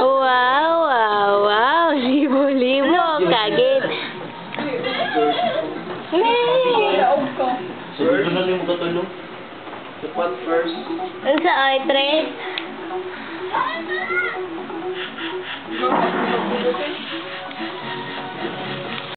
Wow, wow, wow. Libo-libo. Kagit. So, first. Ang sa ay, tre?